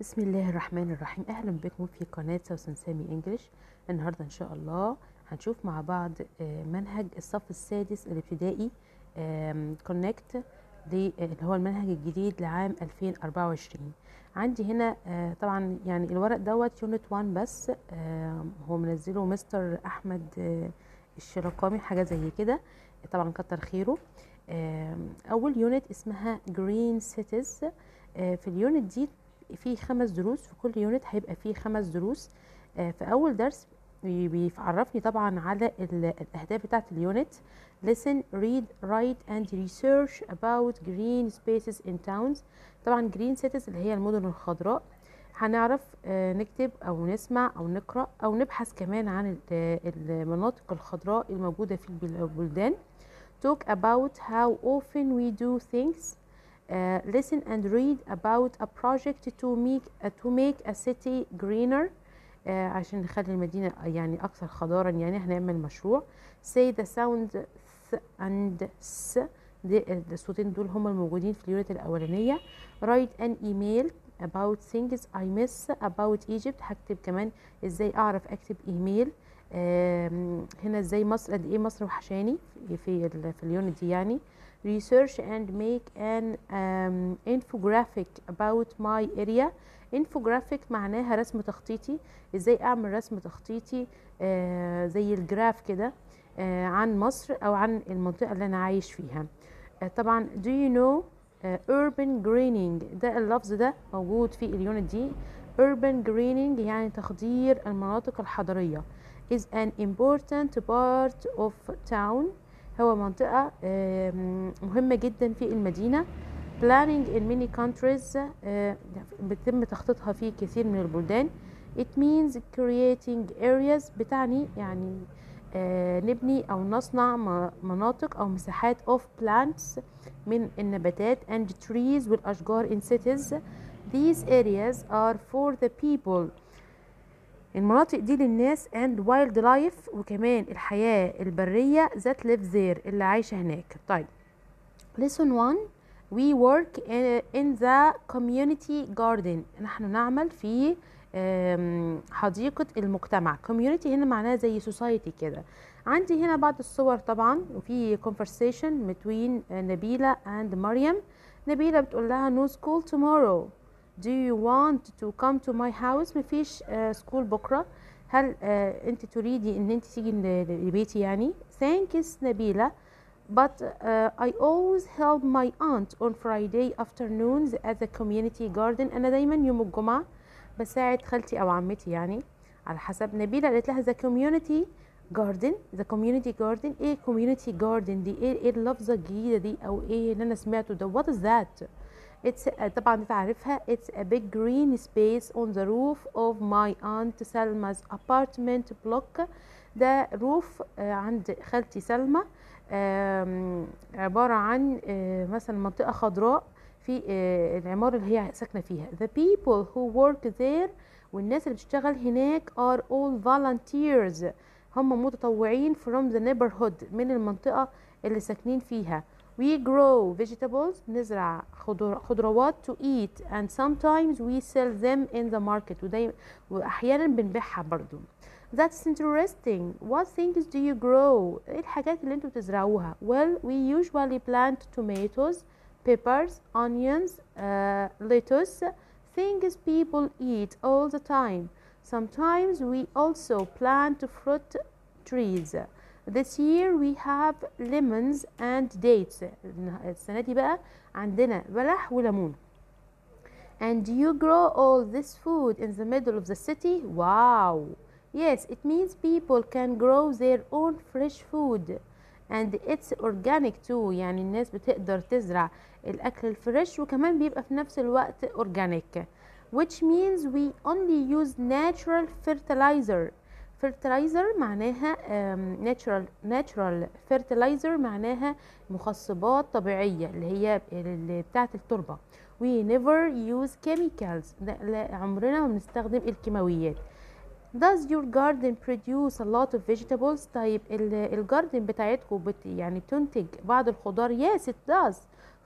بسم الله الرحمن الرحيم. أهلا بكم في قناة سوسن سامي انجلش النهارده إن شاء الله هنشوف مع بعض آه، منهج الصف السادس الابتدائي كونكت اللي هو المنهج الجديد لعام 2024 عندي هنا آه، طبعا يعني الورق دوت يونت 1 بس آه، هو منزله مستر أحمد آه، الشرقامي حاجة زي كده. طبعا كتر خيره. أول يونت اسمها جرين سيتيز في اليونت دي في خمس دروس في كل يونت هيبقى فيه خمس دروس. آه، في أول درس بي- بيعرفني طبعا على ال- الأهداف بتاعة اليونت listen read write and research about green spaces in towns. طبعا green cities اللي هي المدن الخضراء. هنعرف آه، نكتب أو نسمع أو نقرأ أو نبحث كمان عن ال- المناطق الخضراء الموجودة في البل- البلدان. Talk about how often we do things. Uh, listen and read about a project to make uh, to make a city greener. Uh, عشان نخلي المدينة يعني أكثر خضارا يعني هنعمل مشروع. Say the sound th and s. دي الصوتين دول هما الموجودين في اليونت الأولانية. Write an email about things I miss about Egypt. هكتب كمان إزاي أعرف أكتب إيميل هنا إزاي مصر قد إيه مصر وحشاني في في اليونت دي يعني. Research and make an um, infographic about my area. Infographic معناها رسم تخطيطي. إزاي أعمل رسم تخطيطي؟ آه زي الجراف كده آه عن مصر أو عن المنطقة اللي أنا عايش فيها. آه طبعا do you know آه urban greening ده اللفظ ده موجود في اليونت دي. Urban greening يعني تخدير المناطق الحضرية. Is an important part of town. هو منطقة مهمة جدا في المدينة. Planning in many countries بيتم تخطيطها في كثير من البلدان. It means creating areas بتعني يعني نبني أو نصنع مناطق أو مساحات of plants من النباتات and trees والأشجار in cities. These areas are for the people. المناطق دي للناس and wildlife وكمان الحياة البرية that live there اللي عايشة هناك. طيب lesson 1 we work in, the community garden. نحن نعمل في حديقة المجتمع. community هنا معناها زي society كده. عندي هنا بعض الصور طبعا وفي conversation between نبيلة and مريم. نبيلة بتقول لها no school tomorrow. do you want to come to my house مفيش آه، سكول بكرة هل آه، انت تريدي ان انت تيجي ل- لبيتي يعني thanks نبيلة but uh, I always help my aunt on Friday afternoons at the community garden أنا دايما يوم الجمعة بساعد خالتي أو عمتي يعني على حسب نبيلة قالت لها the community garden the community garden ايه community garden دي ايه ايه اللفظة الجديدة دي أو ايه اللي أنا سمعته ده what is that It's طبعا دي تعرفها It's a big green space on the roof of my aunt Salma's apartment block. ده روف آه، عند خالتي سلمى. عبارة عن آه، مثلا منطقة خضراء في آه، العمارة اللي هي ساكنة فيها. The people who work there والناس اللي بتشتغل هناك are all volunteers. هم متطوعين from the neighborhood من المنطقة اللي ساكنين فيها. We grow vegetables نزرع خضر خضروات to eat and sometimes we sell them in the market ودايما وأحيانا بنبيعها برضو That's interesting. What things do you grow? ايه الحاجات اللي انتوا بتزرعوها؟ Well, we usually plant tomatoes, peppers, onions, uh, lettuce, things people eat all the time. Sometimes we also plant fruit trees. This year we have lemons and dates. السنة دي بقى عندنا بلح وليمون. And you grow all this food in the middle of the city? Wow! Yes, it means people can grow their own fresh food. And it's organic too يعني الناس بتقدر تزرع الأكل الفريش وكمان بيبقى في نفس الوقت organic which means we only use natural fertilizer Fertilizer معناها um, natural natural fertilizer معناها مخصبات طبيعية اللي هي اللي بتاعت التربة we never use chemicals عمرنا ما بنستخدم الكيماويات Does your garden produce a lot of vegetables؟ طيب ال- الجاردن بتاعتكم بت يعني تنتج بعض الخضار؟ Yes it does.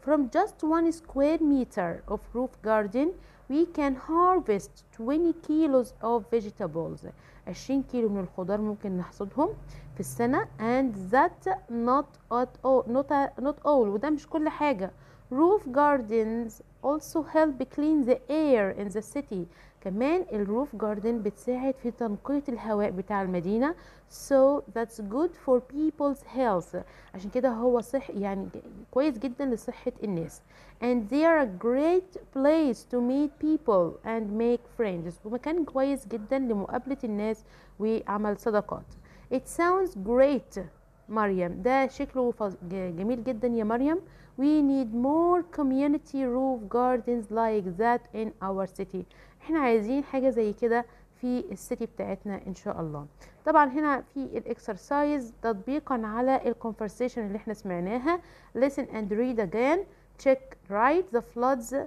From just one square meter of roof garden we can harvest 20 kilos of vegetables 20 كيلو من الخضار ممكن نحصدهم في السنة. And that not at all not, not all. وده مش كل حاجة. Roof gardens also help clean the air in the city. كمان الروف جاردن بتساعد في تنقية الهواء بتاع المدينة. So that's good for people's health. عشان كده هو صح يعني كويس جدا لصحة الناس. And they are a great place to meet people and make friends. ومكان كويس جدا لمقابلة الناس وعمل صداقات. It sounds great مريم ده شكله جميل جدا يا مريم. we need more community roof gardens like that in our city احنا عايزين حاجة زي كده في السيتي بتاعتنا ان شاء الله طبعا هنا في الاكسرسايز تطبيقا على الكونفرسيشن اللي احنا سمعناها listen and read again check right the floods uh,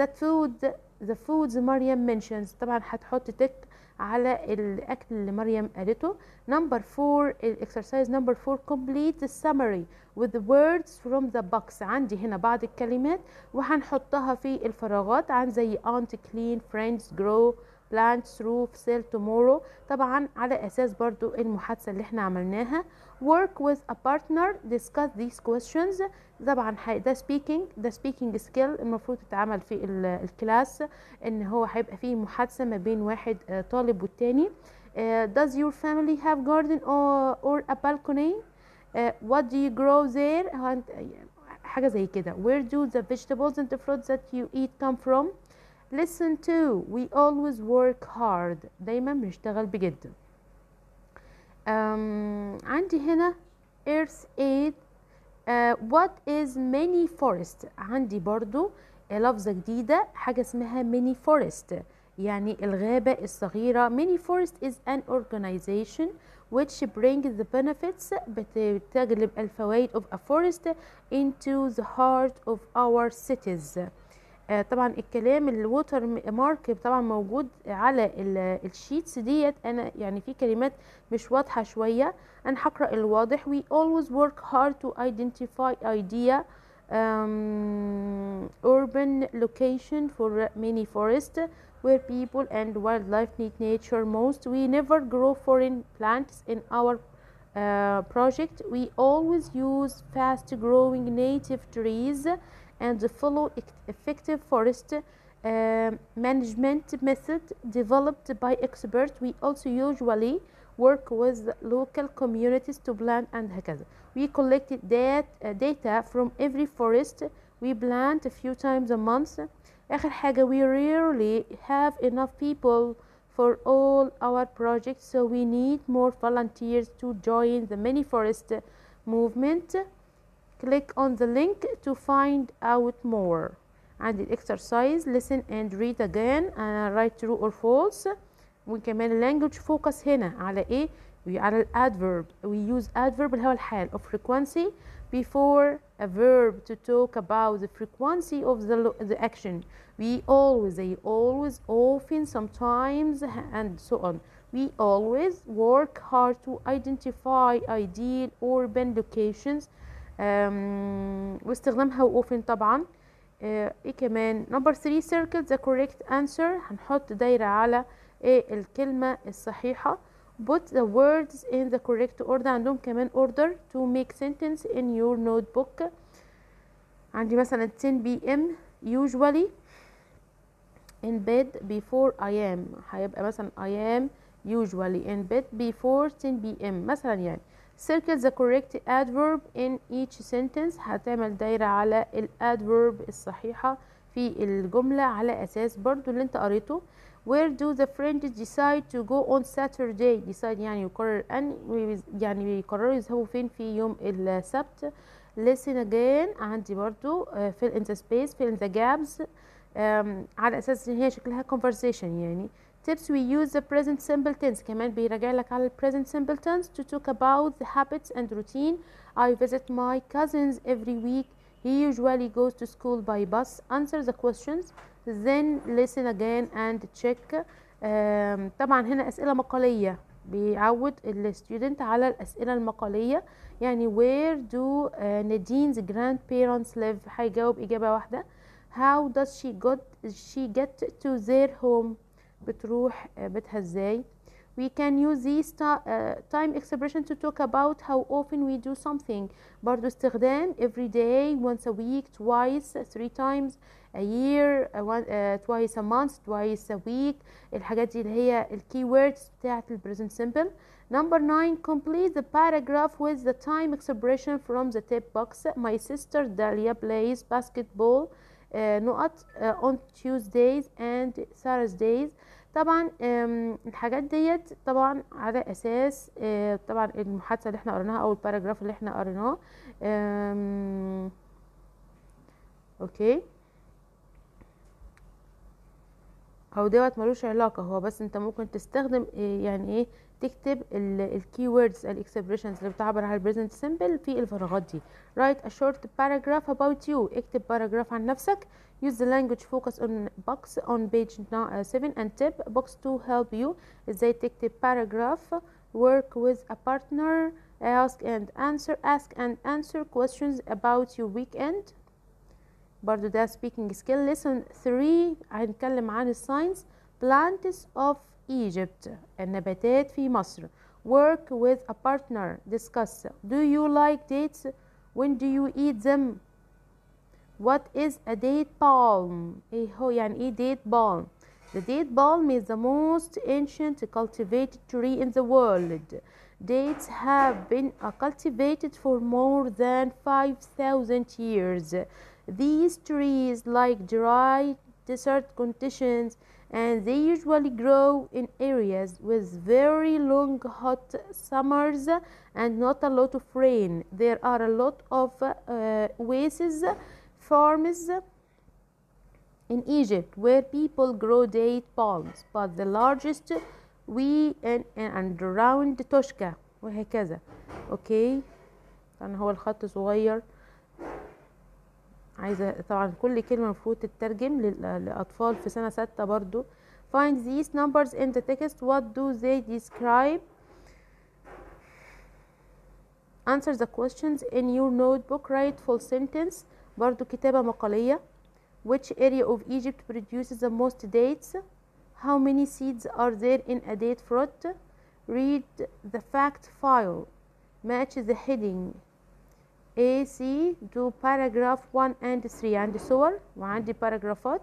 that food the foods مريم mentions طبعا هتحط تك على الأكل اللي مريم قالته. نمبر 4 الاكسرسايز نمبر 4 كومبليت السمري وذ ووردز فروم ذا بوكس عندي هنا بعض الكلمات وهنحطها في الفراغات. عن زي انت كلين فريندز جرو plants roof sell tomorrow طبعا على أساس برضو المحادثه اللي إحنا عملناها work with a partner discuss these questions طبعا ده speaking ده speaking skill المفروض تتعمل في ال- الكلاس ان هو هيبقى فيه محادثه ما بين واحد آه، طالب والتاني آه، does your family have garden or, or a balcony uh, what do you grow there حاجة زي كده where do the vegetables and the fruits that you eat come from listen to we always work hard. دايما بنشتغل بجد. um, عندي هنا earth aid. uh, what is mini forest? عندي برضو لفظة جديدة حاجة اسمها mini forest. يعني الغابة الصغيرة. Mini forest is an organization which brings the benefits بتجلب الفوائد of a forest into the heart of our cities. طبعا الكلام الووتر مارك طبعا موجود على الشيتس ديت انا يعني في كلمات مش واضحه شويه انا هقرا الواضح we always work hard to identify idea um, urban location for mini forests where people and wildlife need nature most. We never grow foreign plants in our uh, project. We always use fast growing native trees and follow effective forest uh, management method developed by experts. We also usually work with local communities to plan and هكذا. We collected that, uh, data from every forest. We plant a few times a month. آخر حاجة we rarely have enough people for all our projects so we need more volunteers to join the mini forest movement. click on the link to find out more عندي الاكسرسايز listen and read again uh, write true or false وكمان language focus هنا على ايه على الادverb we use adverb اللي هو الحال of frequency before a verb to talk about the frequency of the, lo- the action we always they always often sometimes and so on we always work hard to identify ideal urban locations um, واستخدامها often طبعا آه، إيه كمان number 3 circle the correct answer هنحط دايرة على إيه الكلمة الصحيحة put the words in the correct order عندهم كمان order to make sentence in your notebook عندي مثلا 10 p.m. usually in bed before I am هيبقى مثلا I am usually in bed before 10 p.m. مثلا يعني circle the correct adverb in each sentence هتعمل دايرة على الادverb الصحيحة في الجملة على أساس برضو اللي انت قريته where do the friends decide to go on Saturday decide يعني يقرر أن يعني بيقرروا يذهبوا فين في يوم السبت listen again عندي برضو uh, fill in the space fill in the gaps um, على أساس إن هي شكلها conversation يعني tips we use the present simple tense كمان بيراجع لك على ال present simple tense to talk about the habits and routine I visit my cousins every week he usually goes to school by bus answer the questions then listen again and check um, طبعا هنا أسئلة مقالية بيعود الستودنت على الأسئلة المقالية يعني where do uh, Nadine's grandparents live هيجاوب إجابة واحدة how does she got she get to their home بتروح آه، بيتها ازاي we can use these ti- uh, time expression to talk about how often we do something برضو استخدام every day once a week twice three times a year uh, one, uh, twice a month twice a week الحاجات دي اللي هي ال keywords بتاعت ال present simple number nine complete the paragraph with the time expression from the tip box my sister Dalia plays basketball uh, نقط uh, on Tuesdays and Thursdays. طبعا الحاجات ديت طبعا على أساس آه، طبعا المحادثة اللي إحنا قريناها أو الباراجراف اللي إحنا قريناه. أوكي. هو دوت ملوش علاقة هو بس انت ممكن تستخدم آه، يعني إيه تكتب الكي ووردز الاكسبريشنز اللي بتعبر عن البريزنت سيمبل في الفراغات دي write a short paragraph about you اكتب باراجراف عن نفسك use the language focus on box on page 7 and tip box to help you ازاي تكتب paragraph work with a partner ask and answer ask and answer questions about your weekend برضو ده speaking skill lesson 3 هنتكلم عن الساينس plants of Egypt النباتات في مصر work with a partner discuss do you like dates when do you eat them what is a date palm ايه هو يعني ايه date palm the date palm is the most ancient cultivated tree in the world dates have been uh, cultivated for more than 5000 years these trees like dry desert conditions and they usually grow in areas with very long hot summers and not a lot of rain there are a lot of uh, oasis farms in Egypt where people grow date palms but the largest we and, and around Toshka وهكذا اوكي طبعا هو الخط صغير عايزة طبعا كل كلمة المفروض تترجم لل- لأطفال في سنة ستة برضو find these numbers in the text what do they describe answer the questions in your notebook write full sentence برضو كتابة مقالية which area of Egypt produces the most dates how many seeds are there in a date fruit read the fact file match the heading A C do paragraph 1 and 3 عندي صور وعندي باراجرافات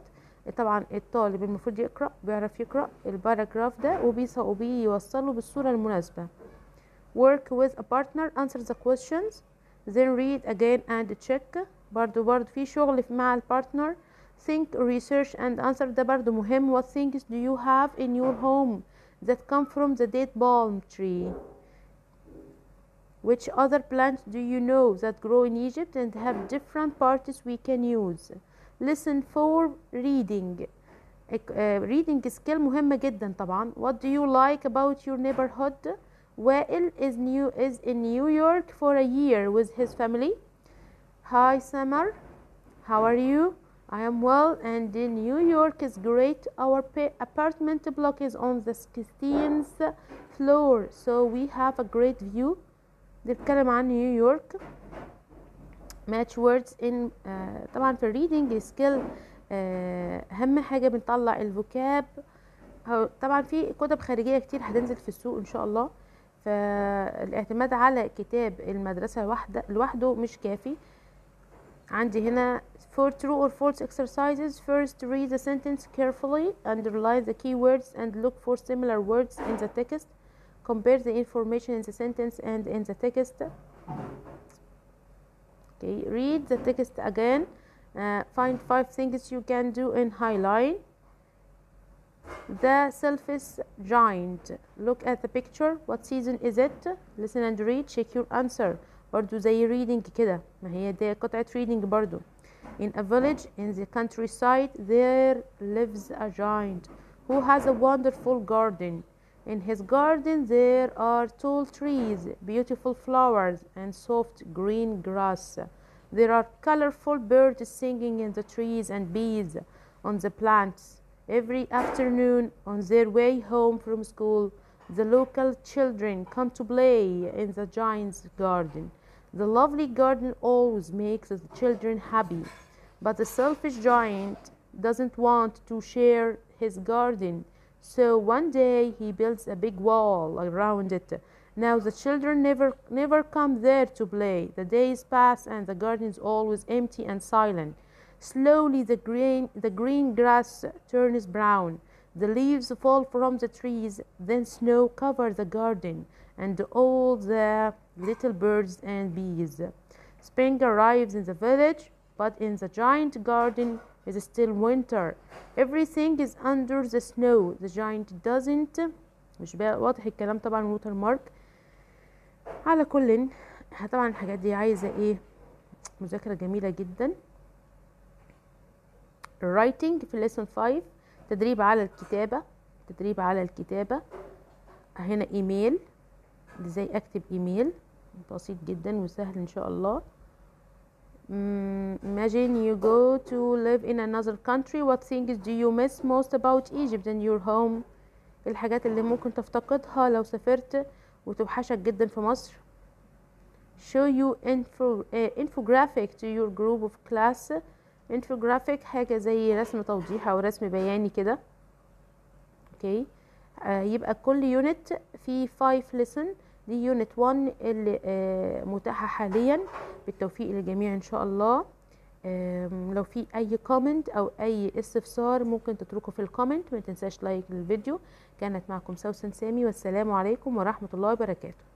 طبعا الطالب المفروض يقرأ بيعرف يقرأ الباراجراف ده وبيص- وبيوصله بالصورة المناسبة work with a partner answer the questions then read again and check برضو برضو في شغل مع البارتنر think research and answer ده برضو مهم what things do you have in your home that come from the date palm tree which other plants do you know that grow in Egypt and have different parts we can use listen for reading إك- آه، reading skill مهمة جدا طبعا what do you like about your neighborhood وائل is new is in New York for a year with his family hi Summer how are you I am well and in New York is great our pa- apartment block is on the 16th floor so we have a great view دي بتتكلم عن نيويورك match words in آه طبعا في الريدنج سكيل آه أهم حاجة بنطلع الفوكاب طبعا في كتب خارجية كتير هتنزل في السوق إن شاء الله. فالاعتماد على كتاب المدرسة لوحده لوحده مش كافي. عندي هنا for true or false exercises first read the sentence carefully underline the keywords and look for similar words in the text. compare the information in the sentence and in the text okay read the text again uh, find five things you can do in highline the selfish giant look at the picture what season is it listen and read check your answer برضو زي reading كده ما هي دي قطعة reading برضو in a village in the countryside there lives a giant who has a wonderful garden in his garden there are tall trees beautiful flowers and soft green grass. There are colorful birds singing in the trees and bees on the plants. Every afternoon on their way home from school the local children come to play in the giant's garden. The lovely garden always makes the children happy but the selfish giant doesn't want to share his garden so one day he builds a big wall around it. Now the children never never come there to play. The days pass and the garden is always empty and silent. Slowly the green the green grass turns brown. The leaves fall from the trees then snow covers the garden and all the little birds and bees. Spring arrives in the village but in the giant garden is still winter. Everything is under the snow. The giant doesn't مش بقى واضح الكلام طبعا ووتر مارك. على كل طبعا الحاجات دي عايزة إيه؟ مذاكرة جميلة جدا. الرايتنج في lesson 5 تدريب على الكتابة. تدريب على الكتابة. هنا إيميل إزاي أكتب إيميل؟ بسيط جدا وسهل إن شاء الله. Imagine you go to live in another country what things do you miss most about Egypt and your home الحاجات اللي ممكن تفتقدها لو سافرت وتوحشك جدا في مصر show you info, uh, infographic to your group of class infographic حاجة زي رسم توضيح أو رسم بياني كده أوكي آه يبقى كل يونت فيه 5 lesson دي يونت 1 اللي آه متاحة حاليا. بالتوفيق للجميع إن شاء الله. لو في أي كومنت أو أي استفسار ممكن تتركه في الكومنت ما تنساش لايك للفيديو كانت معكم سوسن سامي. والسلام عليكم ورحمة الله وبركاته.